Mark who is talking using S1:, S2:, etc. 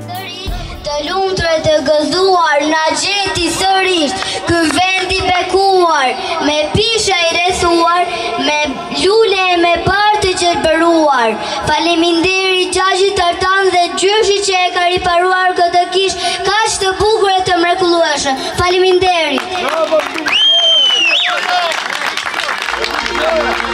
S1: Të
S2: lumtur e të gëzuar na gjeti sërisht ky vend i bekuar me pisha i rrethuar me lule e me bar të gjelbëruar faleminderi xhaxhi Artan dhe gjyshi që e ka riparuar këtë kish kaq të bukur e të
S3: mrekullueshme faleminderi Bravo Bravo